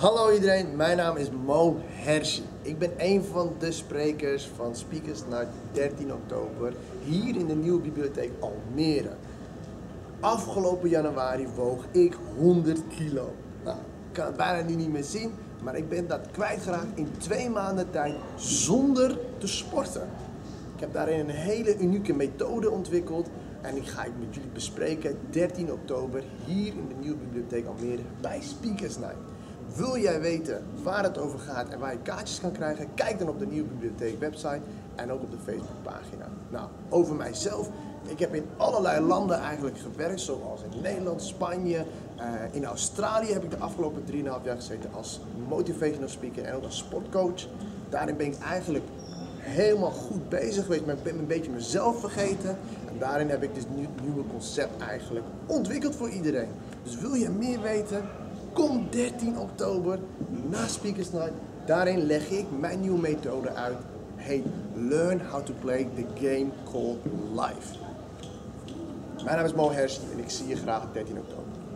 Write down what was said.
Hallo iedereen, mijn naam is Mo Hershey. Ik ben een van de sprekers van Speakers Night 13 oktober hier in de nieuwe bibliotheek Almere. Afgelopen januari woog ik 100 kilo. Nou, ik kan het bijna nu niet meer zien, maar ik ben dat kwijtgeraakt in twee maanden tijd zonder te sporten. Ik heb daarin een hele unieke methode ontwikkeld en die ga ik met jullie bespreken 13 oktober hier in de nieuwe bibliotheek Almere bij Speakers Night. Wil jij weten waar het over gaat en waar je kaartjes kan krijgen? Kijk dan op de Nieuwe Bibliotheek website en ook op de Facebookpagina. Nou, over mijzelf. Ik heb in allerlei landen eigenlijk gewerkt, zoals in Nederland, Spanje. Uh, in Australië heb ik de afgelopen 3,5 jaar gezeten als motivational speaker en ook als sportcoach. Daarin ben ik eigenlijk helemaal goed bezig geweest, maar ik ben een beetje mezelf vergeten. En daarin heb ik dus nu nieuwe concept eigenlijk ontwikkeld voor iedereen. Dus wil je meer weten? Kom 13 oktober na Speakers Night. Daarin leg ik mijn nieuwe methode uit. Heet Learn How to Play the Game Called Life. Mijn naam is Mo Hersen en ik zie je graag op 13 oktober.